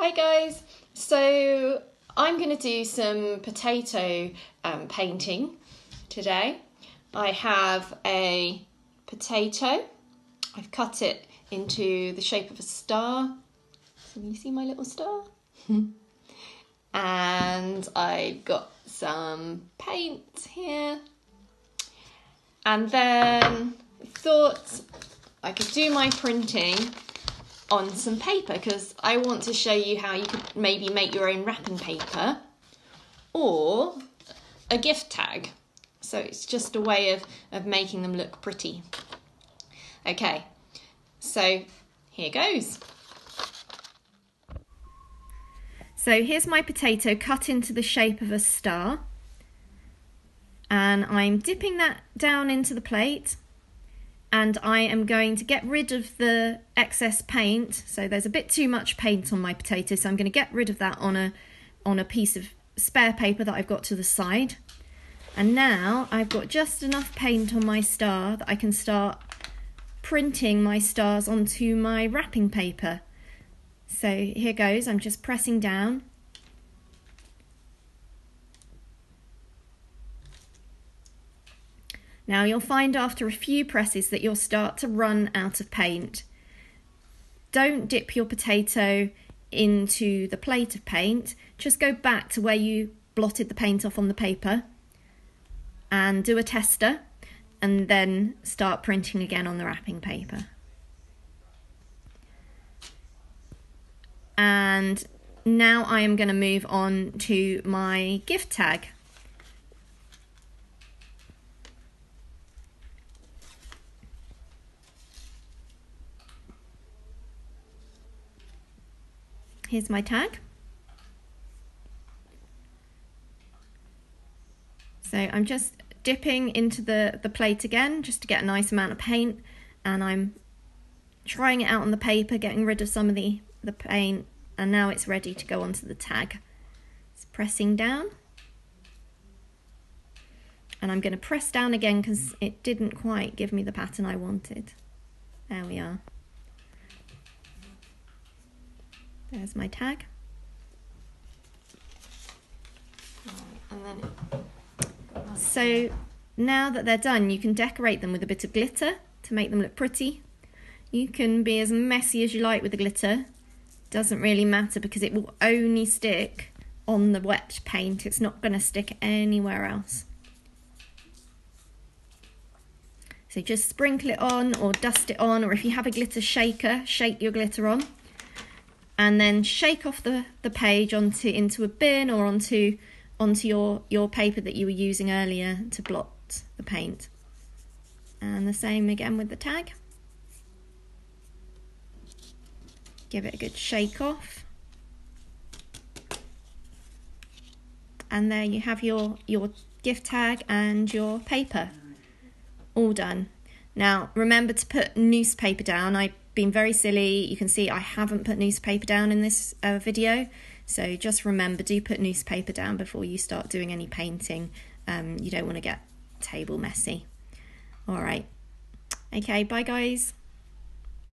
Hi guys, so I'm going to do some potato um, painting today. I have a potato, I've cut it into the shape of a star. So you see my little star? and I've got some paint here. And then thought I could do my printing on some paper because I want to show you how you could maybe make your own wrapping paper or a gift tag. So it's just a way of, of making them look pretty. Okay, so here goes. So here's my potato cut into the shape of a star. And I'm dipping that down into the plate and I am going to get rid of the excess paint. So there's a bit too much paint on my potato, so I'm going to get rid of that on a on a piece of spare paper that I've got to the side. And now I've got just enough paint on my star that I can start printing my stars onto my wrapping paper. So here goes, I'm just pressing down Now you'll find after a few presses that you'll start to run out of paint. Don't dip your potato into the plate of paint, just go back to where you blotted the paint off on the paper and do a tester and then start printing again on the wrapping paper. And now I am going to move on to my gift tag. Here's my tag. So I'm just dipping into the, the plate again just to get a nice amount of paint and I'm trying it out on the paper, getting rid of some of the, the paint and now it's ready to go onto the tag. It's pressing down and I'm going to press down again because it didn't quite give me the pattern I wanted. There we are. There's my tag. So now that they're done, you can decorate them with a bit of glitter to make them look pretty. You can be as messy as you like with the glitter. Doesn't really matter because it will only stick on the wet paint. It's not going to stick anywhere else. So just sprinkle it on or dust it on or if you have a glitter shaker, shake your glitter on and then shake off the, the page onto into a bin or onto onto your, your paper that you were using earlier to blot the paint. And the same again with the tag. Give it a good shake off. And there you have your, your gift tag and your paper. All done. Now remember to put newspaper down. I been very silly. You can see I haven't put newspaper down in this uh, video. So just remember, do put newspaper down before you start doing any painting. Um, you don't want to get table messy. All right. Okay, bye guys.